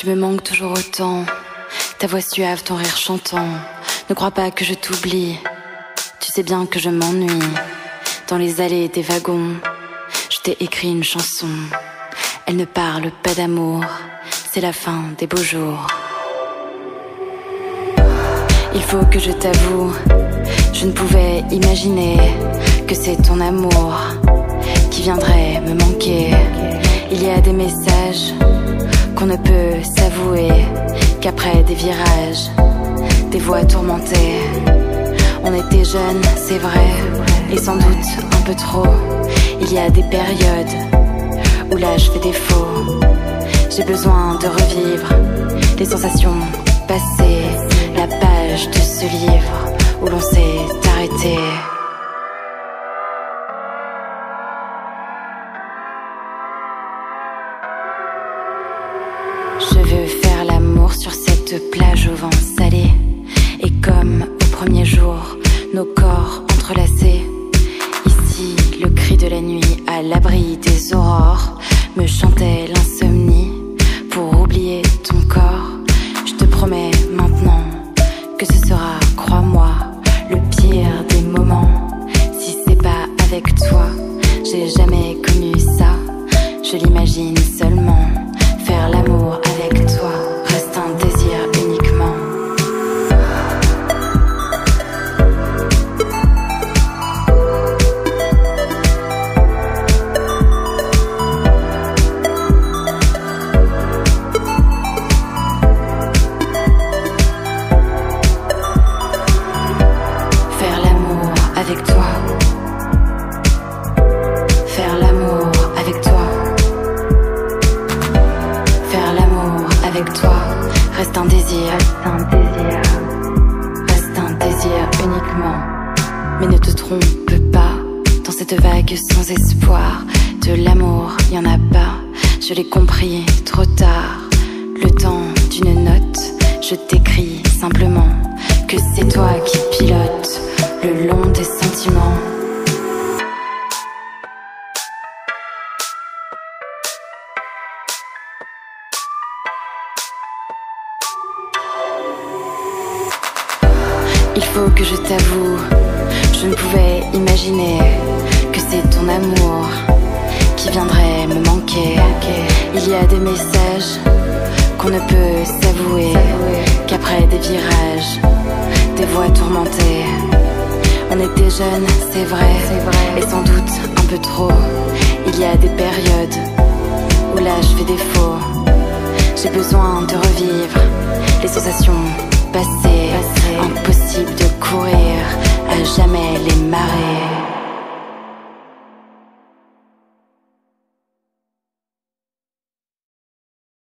Tu me manques toujours autant. Ta voix suave, ton rire chantant. Ne crois pas que je t'oublie. Tu sais bien que je m'ennuie. Dans les allées des wagons, je t'ai écrit une chanson. Elle ne parle pas d'amour. C'est la fin des beaux jours. Il faut que je t'avoue, je ne pouvais imaginer que c'est ton amour qui viendrait me manquer. Il y a des messages qu'on ne peut s'avouer qu'après des virages, des voix tourmentées. On était jeunes, c'est vrai, et sans doute un peu trop. Il y a des périodes où l'âge fait défaut. J'ai besoin de revivre les sensations passées, la page de ce livre où l'on s'est arrêté. Je veux faire l'amour sur cette plage au vent salé. Et comme au premier jour, nos corps entrelacés. Ici, le cri de la nuit à l'abri des aurores me chantait l'insomnie pour oublier ton corps. Je te promets maintenant que ce sera, crois-moi, le pire des moments. Si c'est pas avec toi, j'ai jamais connu ça. Je l'imagine trompe pas. Dans cette vague sans espoir. De l'amour, y en a pas. Je l'ai compris trop tard. Le temps d'une note. Je t'écris simplement que c'est toi qui pilotes le long des sentiments. Il faut que je t'avoue, je ne pouvais imaginer que c'est ton amour qui viendrait me manquer. Il y a des messages qu'on ne peut s'avouer qu'après des virages, des voix tourmentées. On était jeunes, c'est vrai, et sans doute un peu trop. Il y a des périodes où l'âge fait défaut. J'ai besoin de revivre les sensations passées. Impossible de courir à jamais les marées.